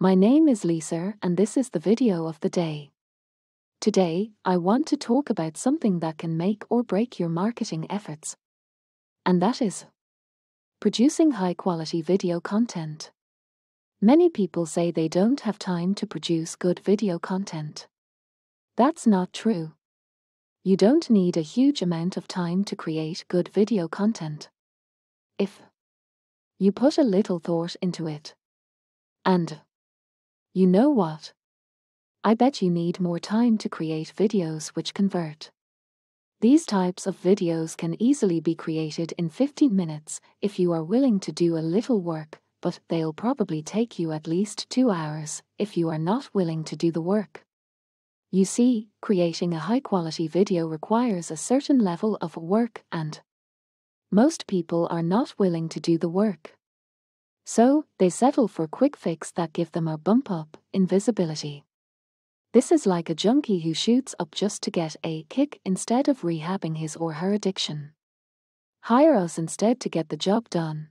My name is Lisa and this is the video of the day. Today, I want to talk about something that can make or break your marketing efforts. And that is producing high quality video content. Many people say they don't have time to produce good video content. That's not true. You don't need a huge amount of time to create good video content. If you put a little thought into it. And you know what? I bet you need more time to create videos which convert. These types of videos can easily be created in 15 minutes if you are willing to do a little work, but they'll probably take you at least two hours if you are not willing to do the work. You see, creating a high quality video requires a certain level of work and most people are not willing to do the work. So, they settle for quick fix that give them a bump up in visibility. This is like a junkie who shoots up just to get a kick instead of rehabbing his or her addiction. Hire us instead to get the job done.